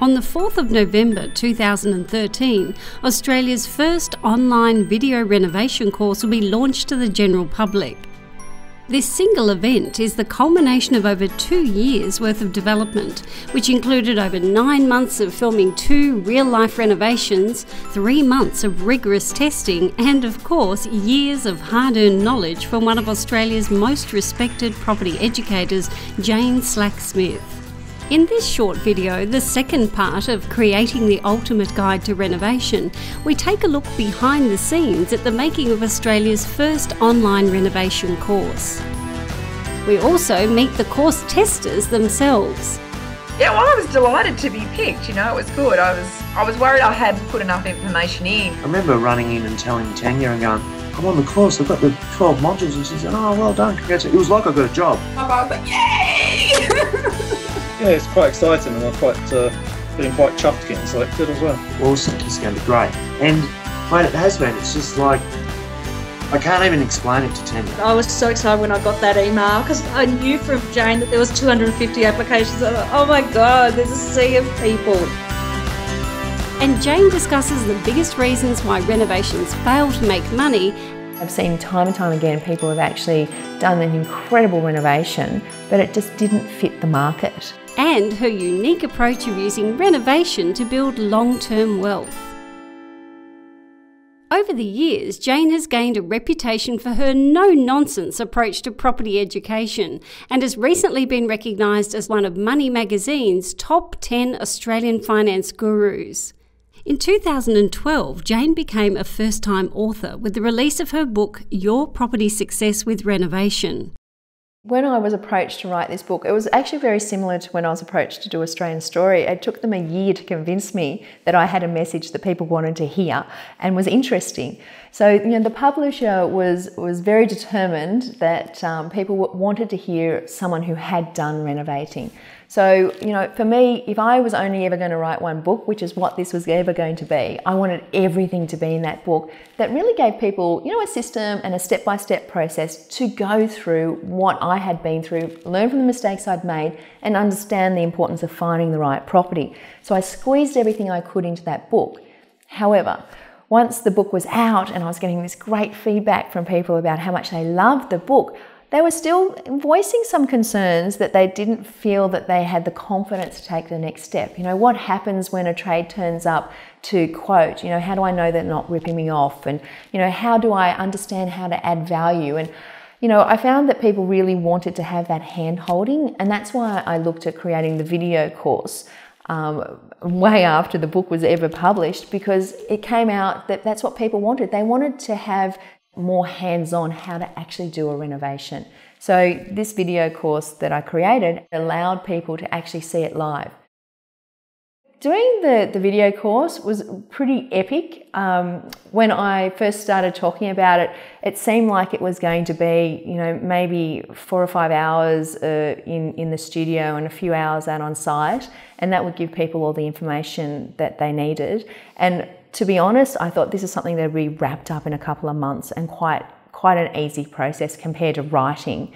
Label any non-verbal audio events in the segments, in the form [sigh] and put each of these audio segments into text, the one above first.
On the 4th of November 2013, Australia's first online video renovation course will be launched to the general public. This single event is the culmination of over two years' worth of development, which included over nine months of filming two real life renovations, three months of rigorous testing, and of course, years of hard earned knowledge from one of Australia's most respected property educators, Jane Slack Smith. In this short video, the second part of creating the ultimate guide to renovation, we take a look behind the scenes at the making of Australia's first online renovation course. We also meet the course testers themselves. Yeah, well, I was delighted to be picked. You know, it was good. I was, I was worried I hadn't put enough information in. I remember running in and telling Tanya and going, I'm on the course, I've got the 12 modules. And she said, Oh, well done, congratulations. It was like I got a job. I was like, yay! [laughs] yeah, it's quite exciting, and I'm quite uh, feeling quite chuffed getting selected as well. Awesome, it's going to be great. And mate, it has been. It's just like I can't even explain it to Tanya. I was so excited when I got that email because I knew from Jane that there was 250 applications. I thought, oh my god, there's a sea of people. And Jane discusses the biggest reasons why renovations fail to make money I've seen time and time again people have actually done an incredible renovation, but it just didn't fit the market. And her unique approach of using renovation to build long term wealth. Over the years, Jane has gained a reputation for her no nonsense approach to property education and has recently been recognised as one of Money Magazine's top 10 Australian finance gurus. In 2012, Jane became a first time author with the release of her book, Your Property Success with Renovation. When I was approached to write this book, it was actually very similar to when I was approached to do Australian Story. It took them a year to convince me that I had a message that people wanted to hear and was interesting. So, you know, the publisher was was very determined that um, people wanted to hear someone who had done renovating. So, you know, for me, if I was only ever going to write one book, which is what this was ever going to be, I wanted everything to be in that book that really gave people, you know, a system and a step by step process to go through what I had been through, learn from the mistakes I'd made, and understand the importance of finding the right property. So I squeezed everything I could into that book. However, once the book was out and I was getting this great feedback from people about how much they loved the book, they were still voicing some concerns that they didn't feel that they had the confidence to take the next step. You know, what happens when a trade turns up to quote, you know, how do I know they're not ripping me off? And, you know, how do I understand how to add value? And, you know, I found that people really wanted to have that hand holding, and that's why I looked at creating the video course. Um, way after the book was ever published because it came out that that's what people wanted. They wanted to have more hands on how to actually do a renovation. So, this video course that I created allowed people to actually see it live. Doing the, the video course was pretty epic. Um, when I first started talking about it, it seemed like it was going to be, you know, maybe four or five hours uh, in, in the studio and a few hours out on site, and that would give people all the information that they needed. And to be honest, I thought this is something that would be wrapped up in a couple of months and quite quite an easy process compared to writing.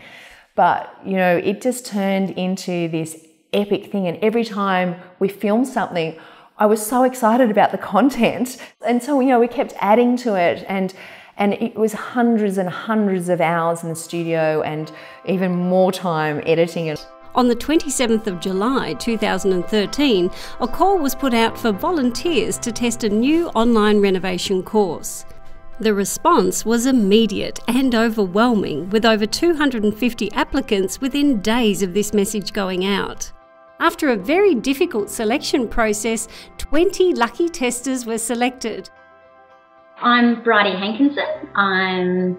But you know, it just turned into this epic thing, and every time we filmed something, I was so excited about the [laughs] content, and so you know, we kept adding to it and. And it was hundreds and hundreds of hours in the studio and even more time editing it. On the 27th of July 2013, a call was put out for volunteers to test a new online renovation course. The response was immediate and overwhelming, with over 250 applicants within days of this message going out. After a very difficult selection process, 20 lucky testers were selected. I'm Bridie Hankinson. I'm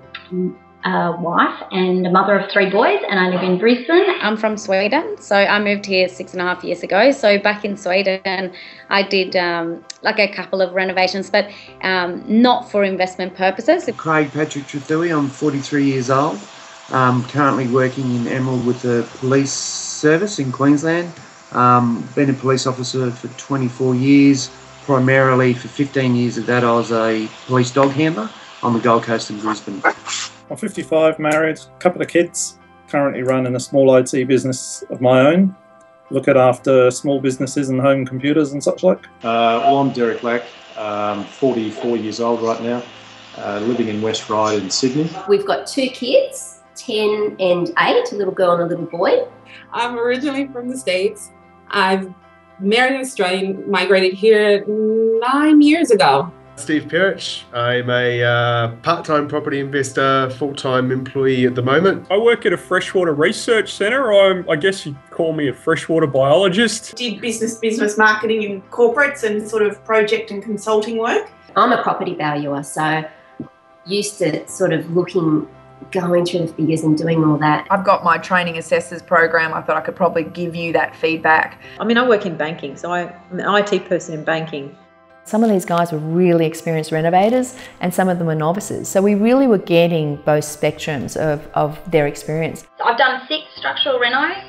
a wife and a mother of three boys, and I live in Brisbane. I'm from Sweden, so I moved here six and a half years ago. So back in Sweden, I did um, like a couple of renovations, but um, not for investment purposes. Craig Patrick Trethewey, I'm 43 years old. Um, currently working in Emerald with the police service in Queensland. Um, been a police officer for 24 years. Primarily for 15 years of that, I was a police dog handler on the Gold Coast in Brisbane. I'm 55, married, a couple of kids, currently running a small IT business of my own, looking after small businesses and home computers and such like. Uh, well, I'm Derek Lack, um, 44 years old right now, uh, living in West Ryde in Sydney. We've got two kids, 10 and 8, a little girl and a little boy. I'm originally from the States. I've married an Australian, migrated here nine years ago. Steve Perich. I'm a uh, part time property investor, full time employee at the moment. I work at a freshwater research centre. I'm, I guess you'd call me a freshwater biologist. Did business business marketing in corporates and sort of project and consulting work. I'm a property valuer, so used to sort of looking going through the figures and doing all that. I've got my training assessors program. I thought I could probably give you that feedback. I mean, I work in banking, so I, I'm an IT person in banking. Some of these guys were really experienced renovators and some of them were novices. So we really were getting both spectrums of, of their experience. I've done six structural renos,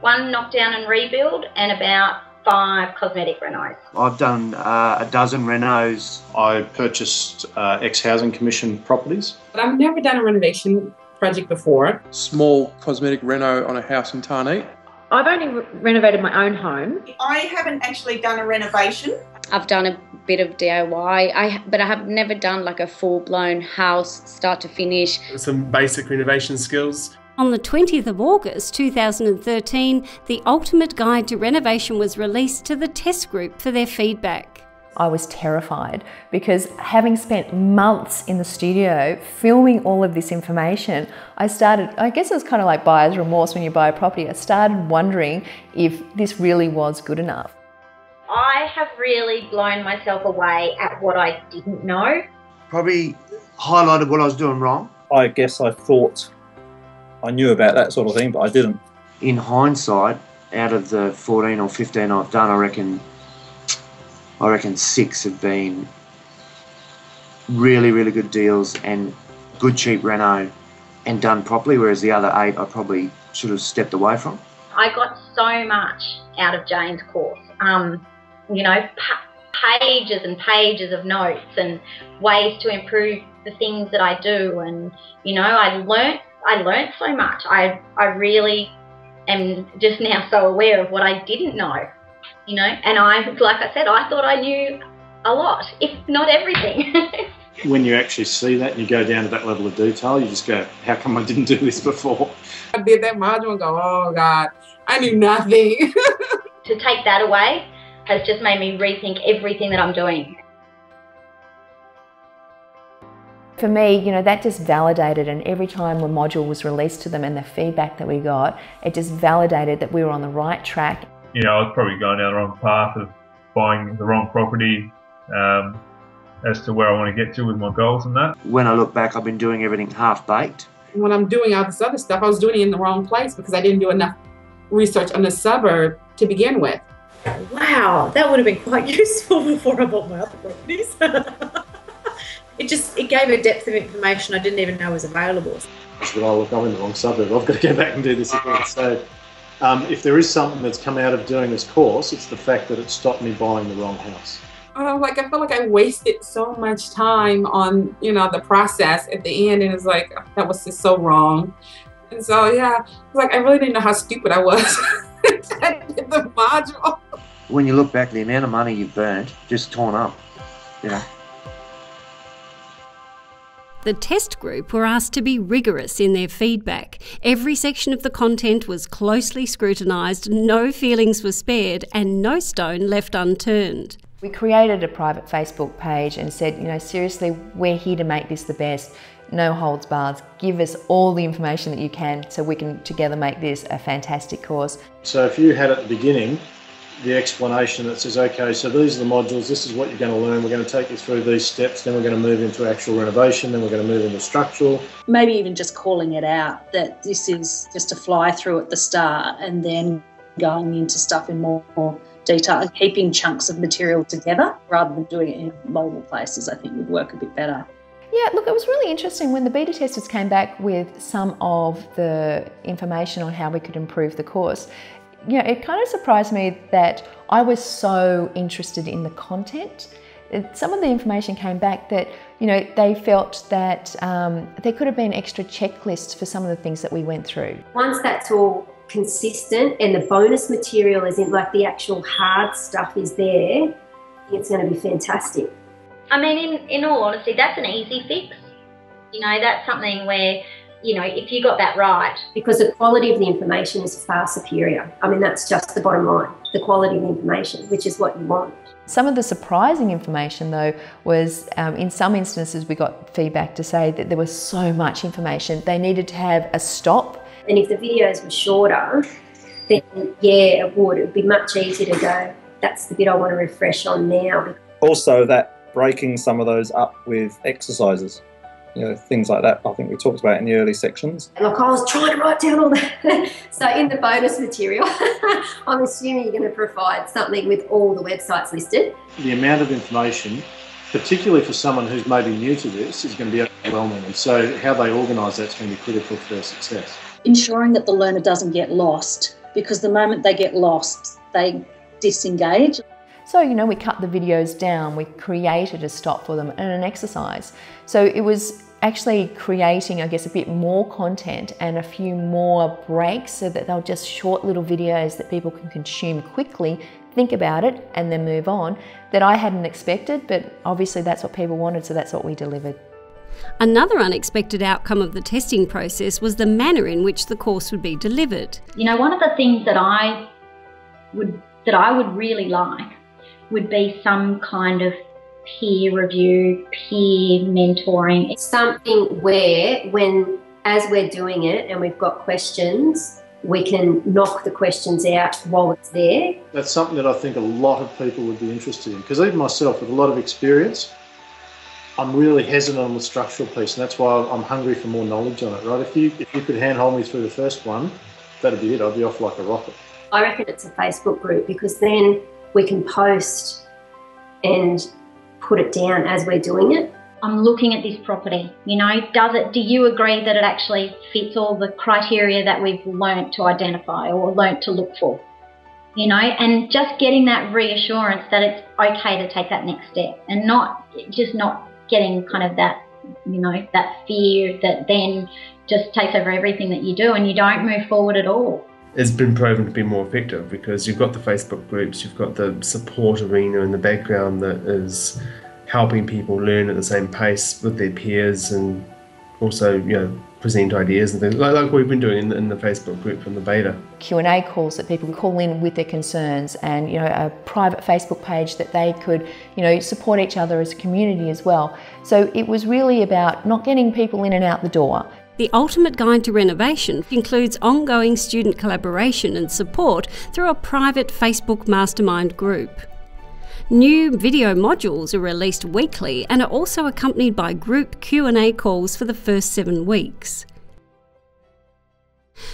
one knockdown and rebuild, and about five cosmetic renos. I've done uh, a dozen renos. I purchased uh, ex housing commission properties. But I've never done a renovation project before. Small cosmetic reno on a house in Tarneit. I've only re- renovated my own home. I haven't actually done a renovation. I've done a bit of DIY, I but I have never done like a full blown house start to finish. Some basic renovation skills. On the 20th of August 2013, the Ultimate Guide to Renovation was released to the test group for their feedback. I was terrified because having spent months in the studio filming all of this information, I started, I guess it was kind of like buyer's remorse when you buy a property. I started wondering if this really was good enough. I have really blown myself away at what I didn't know. Probably highlighted what I was doing wrong. I guess I thought I knew about that sort of thing, but I didn't. In hindsight, out of the 14 or 15 I've done, I reckon I reckon six have been really, really good deals and good cheap reno and done properly, whereas the other eight I probably should have stepped away from. I got so much out of Jane's course. Um, you know, pa- pages and pages of notes and ways to improve the things that I do, and you know, I learnt I learnt so much. I I really am just now so aware of what I didn't know. You know, and I like I said, I thought I knew a lot, if not everything. [laughs] When you actually see that and you go down to that level of detail, you just go, how come I didn't do this before? I did that module and go, oh God, I knew nothing. [laughs] to take that away has just made me rethink everything that I'm doing. For me, you know, that just validated, and every time a module was released to them and the feedback that we got, it just validated that we were on the right track. You know, I was probably going down the wrong path of buying the wrong property um, as to where I want to get to with my goals and that. When I look back, I've been doing everything half baked. when I'm doing all this other stuff, I was doing it in the wrong place because I didn't do enough research on the suburb to begin with. Wow, that would have been quite [laughs] useful before I bought my other properties. [laughs] it just it gave a depth of information I didn't even know was available. But oh, look, I'm in the wrong suburb. I've got to go back and do this again. So, um, if there is something that's come out of doing this course, it's the fact that it stopped me buying the wrong house. Uh, like I felt like I wasted so much time on you know the process at the end, and it's like that was just so wrong. And so yeah, it's like I really didn't know how stupid I was. [laughs] I did the module. When you look back, the amount of money you've burnt, just torn up, you know. The test group were asked to be rigorous in their feedback. Every section of the content was closely scrutinised, no feelings were spared, and no stone left unturned. We created a private Facebook page and said, you know, seriously, we're here to make this the best. No holds barred. Give us all the information that you can so we can together make this a fantastic course. So, if you had at the beginning the explanation that says, okay, so these are the modules, this is what you're going to learn, we're going to take you through these steps, then we're going to move into actual renovation, then we're going to move into structural. Maybe even just calling it out that this is just a fly through at the start and then going into stuff in more, more detail, keeping chunks of material together rather than doing it in multiple places, I think would work a bit better. Yeah, look, it was really interesting when the beta testers came back with some of the information on how we could improve the course. You know, it kind of surprised me that I was so interested in the content. It- Some of the information came back that, you know, they felt that um, there could have been extra checklists for some of the things that we went through. Once that's all consistent and the bonus material is in like the actual hard stuff is there, it's going to be fantastic. I mean, in, in all honesty, that's an easy fix. You know, that's something where, you know, if you got that right. Because the quality of the information is far superior. I mean, that's just the bottom line the quality of the information, which is what you want. Some of the surprising information, though, was um, in some instances we got feedback to say that there was so much information they needed to have a stop. And if the videos were shorter, then yeah, it would. It would be much easier to go, that's the bit I want to refresh on now. Also, that breaking some of those up with exercises you know, things like that. I think we talked about in the early sections. Like I was trying to write down all that. [laughs] so in the bonus material, [laughs] I'm assuming you're going to provide something with all the websites listed. The amount of information, particularly for someone who's maybe new to this, is going to be overwhelming. And so how they organise that's going to be critical for their success. Ensuring that the learner doesn't get lost, because the moment they get lost, they disengage. So, you know, we cut the videos down, we created a stop for them and an exercise. So it was actually creating, I guess, a bit more content and a few more breaks so that they're just short little videos that people can consume quickly, think about it, and then move on that I hadn't expected, but obviously that's what people wanted, so that's what we delivered. Another unexpected outcome of the testing process was the manner in which the course would be delivered. You know, one of the things that I would that I would really like would be some kind of peer review, peer mentoring. It's something where, when as we're doing it and we've got questions, we can knock the questions out while it's there. That's something that I think a lot of people would be interested in because even myself, with a lot of experience, I'm really hesitant on the structural piece, and that's why I'm hungry for more knowledge on it. Right? If you if you could handhold me through the first one, that'd be it. I'd be off like a rocket. I reckon it's a Facebook group because then we can post and put it down as we're doing it. I'm looking at this property. You know, does it? Do you agree that it actually fits all the criteria that we've learnt to identify or learnt to look for? You know, and just getting that reassurance that it's okay to take that next step, and not just not getting kind of that, you know, that fear that then just takes over everything that you do, and you don't move forward at all it's been proven to be more effective because you've got the Facebook groups, you've got the support arena in the background that is helping people learn at the same pace with their peers and also, you know, present ideas and things like, like we've been doing in the, in the Facebook group from the beta. Q&A calls that people call in with their concerns and, you know, a private Facebook page that they could, you know, support each other as a community as well. So it was really about not getting people in and out the door, the Ultimate Guide to Renovation includes ongoing student collaboration and support through a private Facebook mastermind group. New video modules are released weekly and are also accompanied by group Q&A calls for the first 7 weeks.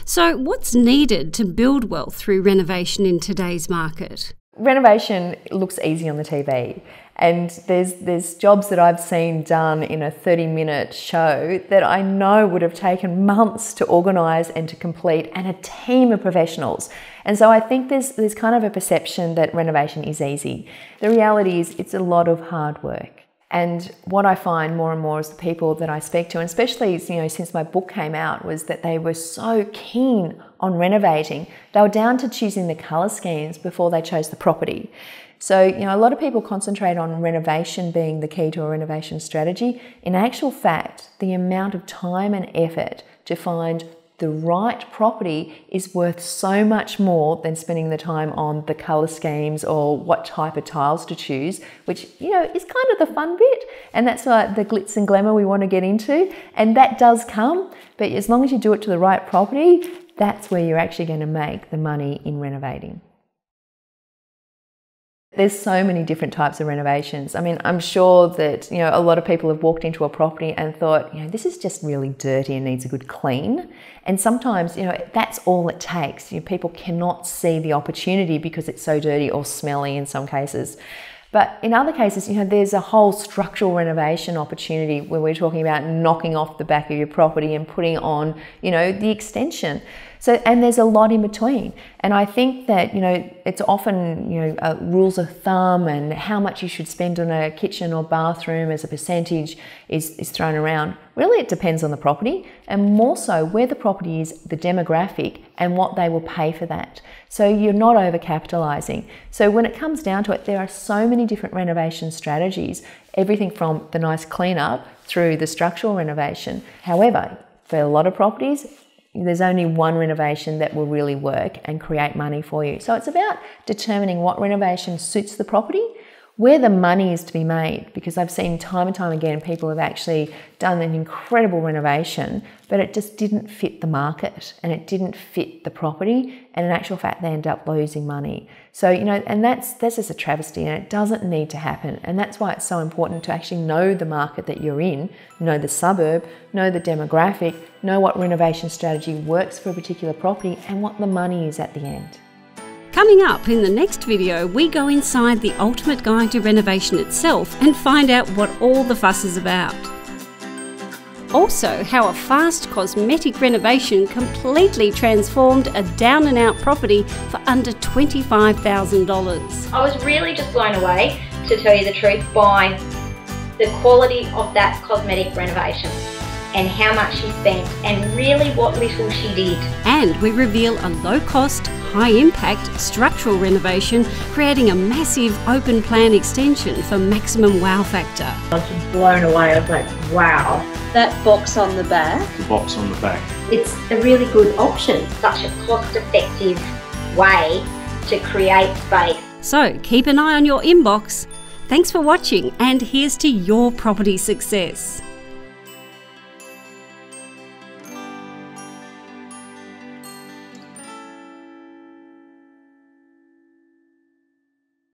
So, what's needed to build wealth through renovation in today's market? Renovation looks easy on the TV. And there's there's jobs that I've seen done in a 30 minute show that I know would have taken months to organise and to complete and a team of professionals. And so I think there's there's kind of a perception that renovation is easy. The reality is it's a lot of hard work. And what I find more and more is the people that I speak to, and especially you know since my book came out, was that they were so keen on renovating. They were down to choosing the colour schemes before they chose the property. So, you know, a lot of people concentrate on renovation being the key to a renovation strategy. In actual fact, the amount of time and effort to find the right property is worth so much more than spending the time on the color schemes or what type of tiles to choose, which, you know, is kind of the fun bit. And that's like the glitz and glamour we want to get into. And that does come, but as long as you do it to the right property, that's where you're actually going to make the money in renovating. There's so many different types of renovations. I mean, I'm sure that, you know, a lot of people have walked into a property and thought, you know, this is just really dirty and needs a good clean. And sometimes, you know, that's all it takes. You know, people cannot see the opportunity because it's so dirty or smelly in some cases. But in other cases, you know, there's a whole structural renovation opportunity where we're talking about knocking off the back of your property and putting on, you know, the extension. So, and there's a lot in between. And I think that, you know, it's often, you know, uh, rules of thumb and how much you should spend on a kitchen or bathroom as a percentage is, is thrown around. Really, it depends on the property and more so where the property is, the demographic, and what they will pay for that. So you're not over capitalising. So when it comes down to it, there are so many different renovation strategies, everything from the nice clean up through the structural renovation. However, for a lot of properties, there's only one renovation that will really work and create money for you. So it's about determining what renovation suits the property where the money is to be made because I've seen time and time again people have actually done an incredible renovation, but it just didn't fit the market and it didn't fit the property, and in actual fact, they end up losing money. So, you know, and that's that's just a travesty and it doesn't need to happen. And that's why it's so important to actually know the market that you're in, know the suburb, know the demographic, know what renovation strategy works for a particular property and what the money is at the end. Coming up in the next video, we go inside the ultimate guide to renovation itself and find out what all the fuss is about. Also, how a fast cosmetic renovation completely transformed a down and out property for under $25,000. I was really just blown away, to tell you the truth, by the quality of that cosmetic renovation and how much she spent and really what little she did. And we reveal a low cost, high impact structural renovation, creating a massive open plan extension for maximum wow factor. I was just blown away. I was like, wow. That box on the back. The box on the back. It's a really good option. Such a cost effective way to create space. So keep an eye on your inbox. Thanks for watching, and here's to your property success.